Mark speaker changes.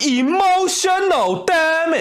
Speaker 1: Emotional damage.